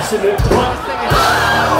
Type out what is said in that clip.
Absolute twat.